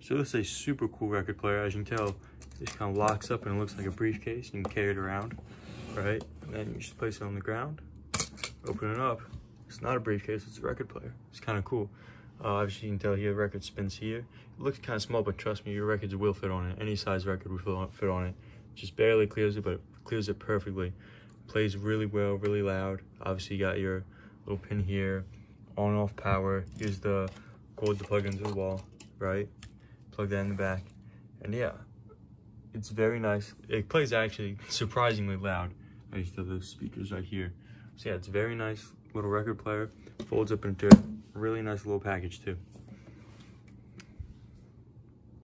So this is a super cool record player. As you can tell, this kind of locks up and it looks like a briefcase. You can carry it around, right? And then you just place it on the ground, open it up. It's not a briefcase, it's a record player. It's kind of cool. Uh, obviously, you can tell here, record spins here. It looks kind of small, but trust me, your records will fit on it. Any size record will fit on it. Just barely clears it, but it clears it perfectly. Plays really well, really loud. Obviously, you got your little pin here, on-off power. Here's the cord to plug into the wall, right? Plug that in the back. And yeah, it's very nice. It plays actually surprisingly loud. I used to have those speakers right here. So yeah, it's very nice little record player. Folds up into a really nice little package too.